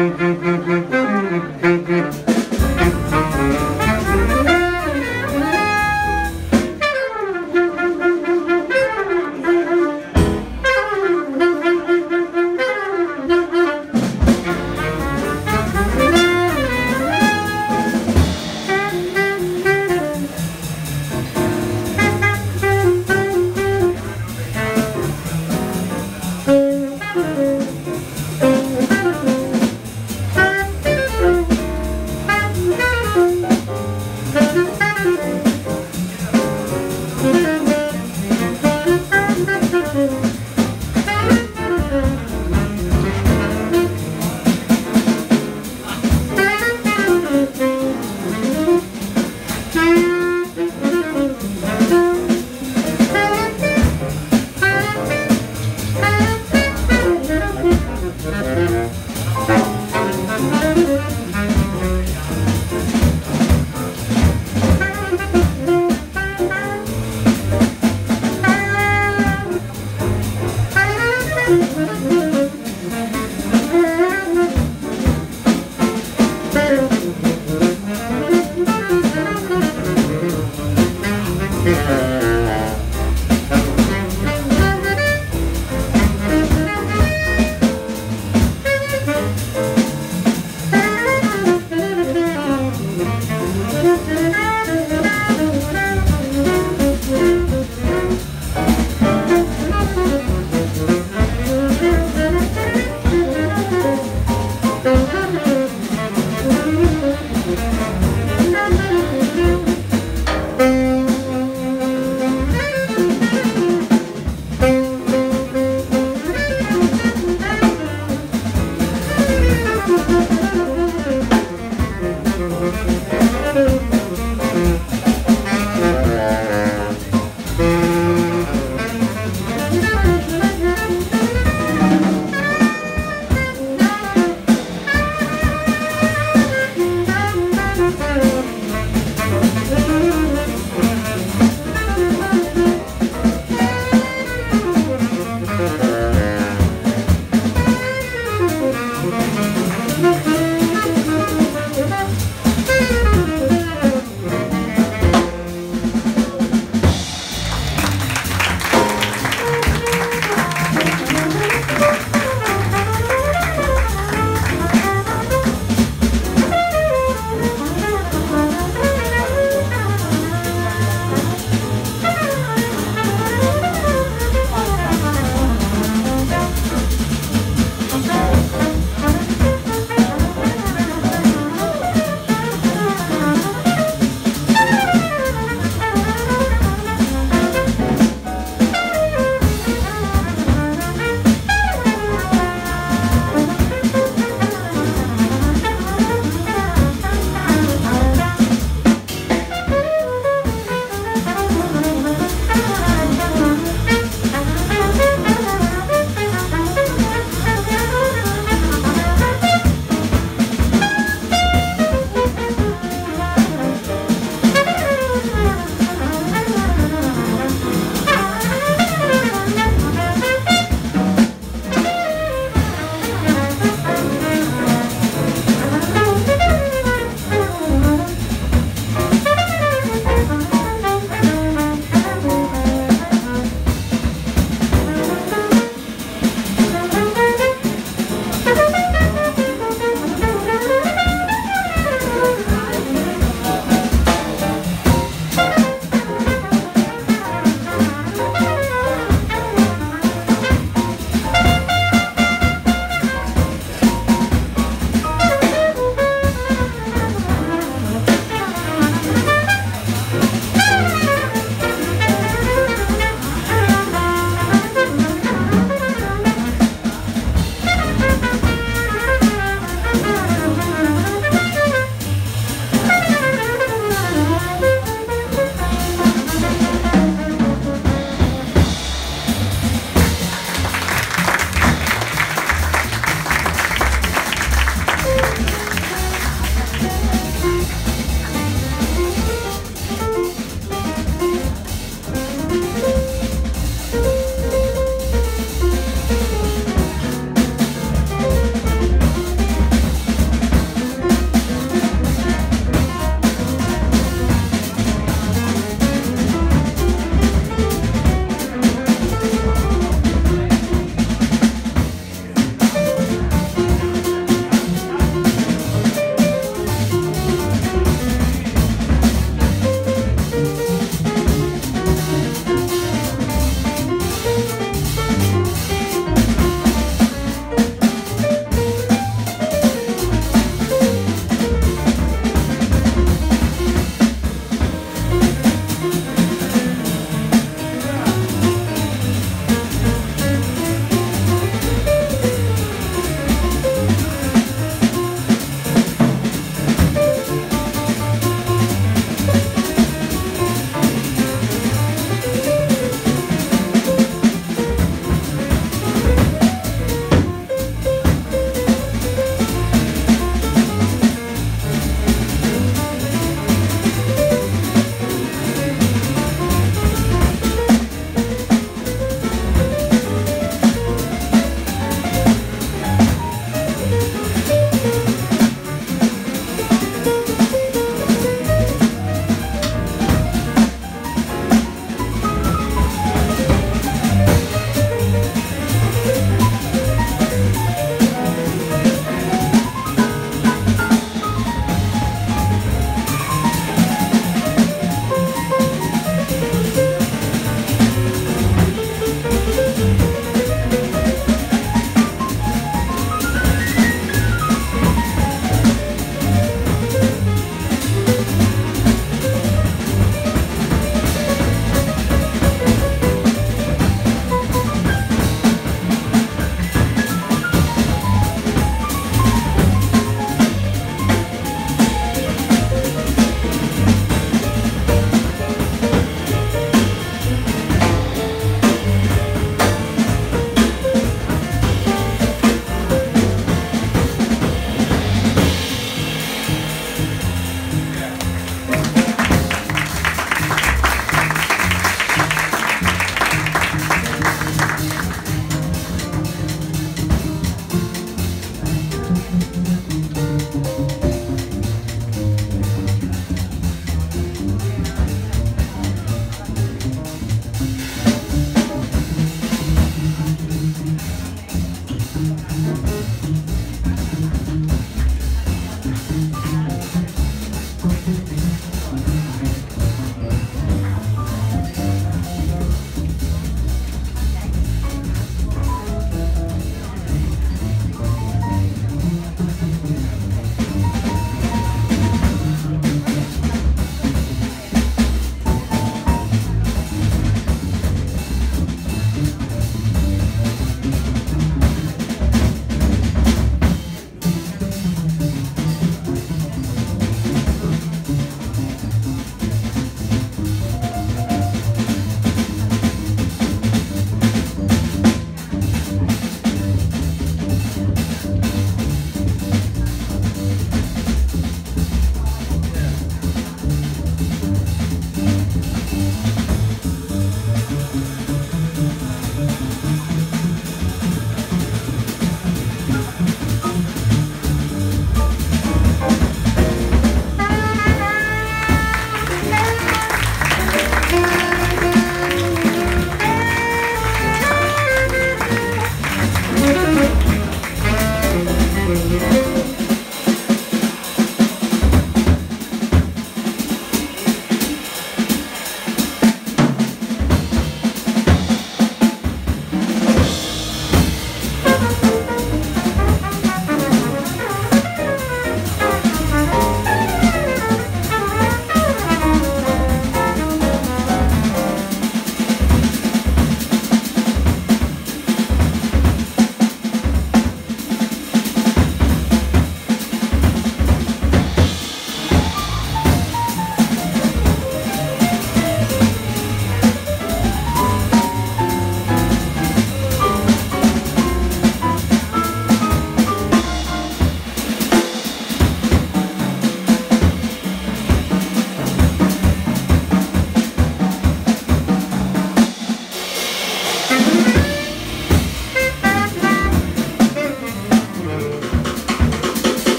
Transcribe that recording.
Mm-hmm.